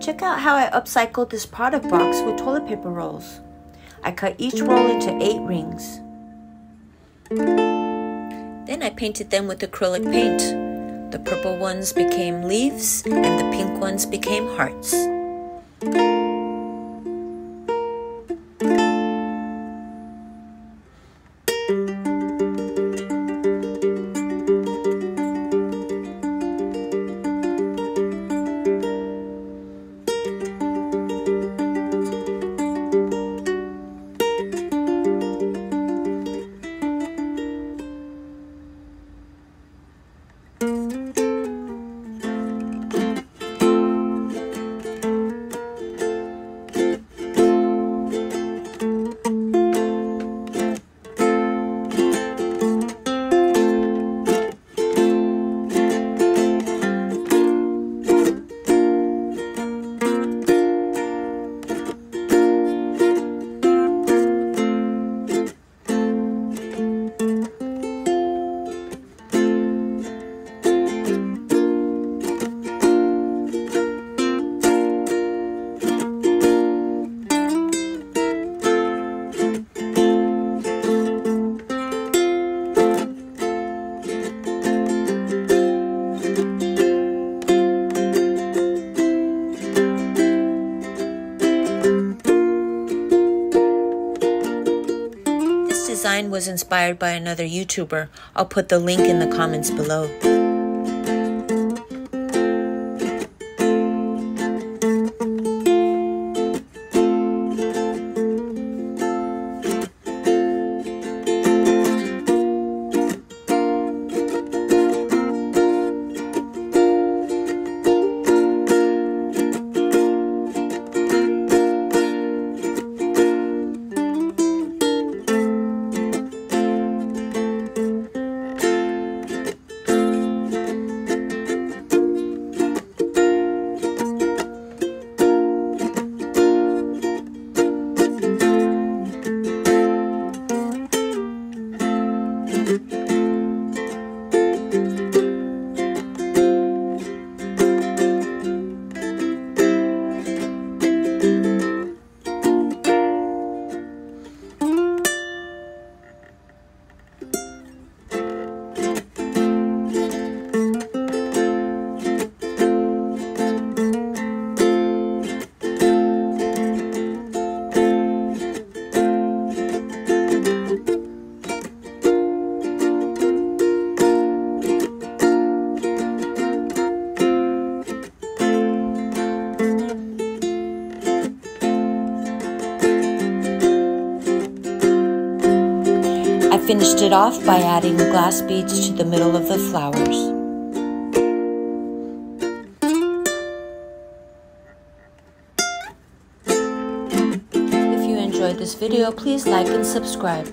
Check out how I upcycled this product box with toilet paper rolls. I cut each roll into 8 rings. Then I painted them with acrylic paint. The purple ones became leaves and the pink ones became hearts. Design was inspired by another YouTuber. I'll put the link in the comments below. I finished it off by adding glass beads to the middle of the flowers. If you enjoyed this video, please like and subscribe.